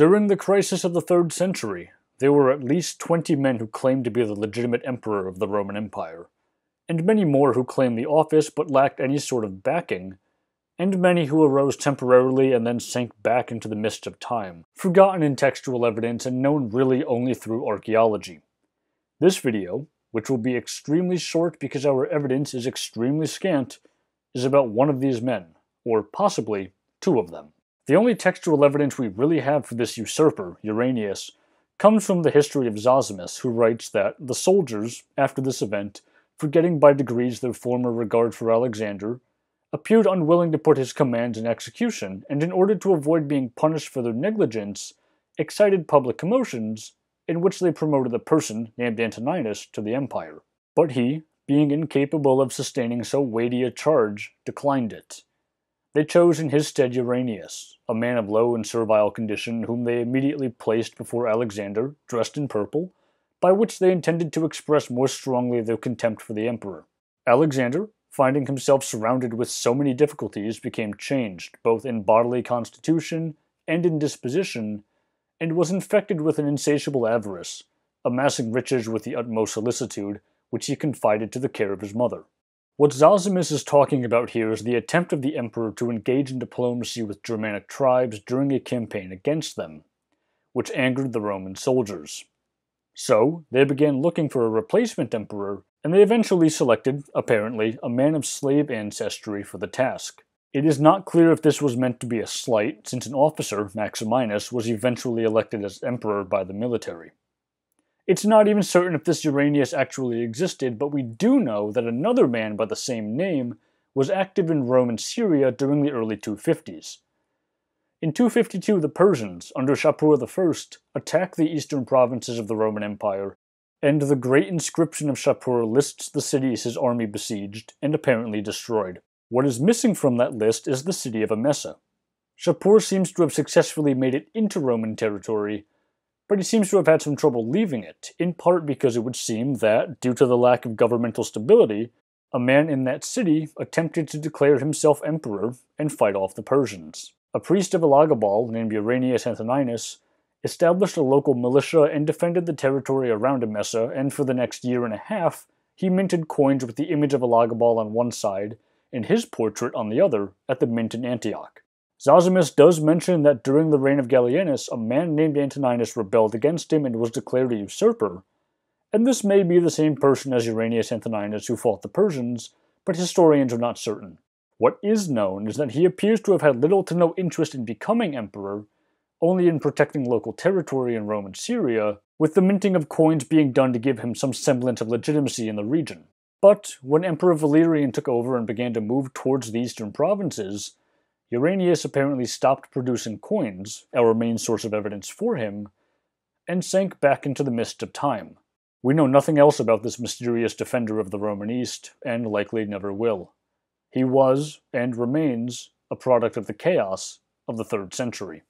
During the crisis of the 3rd century, there were at least 20 men who claimed to be the legitimate emperor of the Roman Empire, and many more who claimed the office but lacked any sort of backing, and many who arose temporarily and then sank back into the mist of time, forgotten in textual evidence and known really only through archaeology. This video, which will be extremely short because our evidence is extremely scant, is about one of these men, or possibly two of them. The only textual evidence we really have for this usurper, Uranius, comes from the history of Zosimus, who writes that the soldiers, after this event, forgetting by degrees their former regard for Alexander, appeared unwilling to put his commands in execution, and in order to avoid being punished for their negligence, excited public commotions, in which they promoted a person named Antoninus to the empire. But he, being incapable of sustaining so weighty a charge, declined it. They chose in his stead Uranius, a man of low and servile condition whom they immediately placed before Alexander, dressed in purple, by which they intended to express more strongly their contempt for the emperor. Alexander, finding himself surrounded with so many difficulties, became changed, both in bodily constitution and in disposition, and was infected with an insatiable avarice, amassing riches with the utmost solicitude, which he confided to the care of his mother. What Zosimus is talking about here is the attempt of the emperor to engage in diplomacy with Germanic tribes during a campaign against them, which angered the Roman soldiers. So, they began looking for a replacement emperor, and they eventually selected, apparently, a man of slave ancestry for the task. It is not clear if this was meant to be a slight, since an officer, Maximinus, was eventually elected as emperor by the military. It's not even certain if this Uranius actually existed, but we do know that another man by the same name was active in Roman Syria during the early 250s. In 252, the Persians, under Shapur I, attacked the eastern provinces of the Roman Empire, and the great inscription of Shapur lists the cities his army besieged and apparently destroyed. What is missing from that list is the city of Emesa. Shapur seems to have successfully made it into Roman territory, but he seems to have had some trouble leaving it, in part because it would seem that, due to the lack of governmental stability, a man in that city attempted to declare himself emperor and fight off the Persians. A priest of Elagabal named Uranius Antoninus established a local militia and defended the territory around Emesa, and for the next year and a half, he minted coins with the image of Elagabal on one side and his portrait on the other at the mint in Antioch. Zosimus does mention that during the reign of Gallienus, a man named Antoninus rebelled against him and was declared a usurper, and this may be the same person as Uranius Antoninus who fought the Persians, but historians are not certain. What is known is that he appears to have had little to no interest in becoming emperor, only in protecting local territory in Roman Syria, with the minting of coins being done to give him some semblance of legitimacy in the region. But when Emperor Valerian took over and began to move towards the eastern provinces, Uranius apparently stopped producing coins, our main source of evidence for him, and sank back into the mist of time. We know nothing else about this mysterious defender of the Roman East, and likely never will. He was, and remains, a product of the chaos of the 3rd century.